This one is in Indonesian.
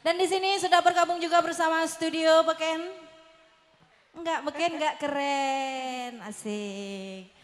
Dan di sini sudah bergabung juga bersama studio Beken. Enggak, Beken enggak keren. Asik.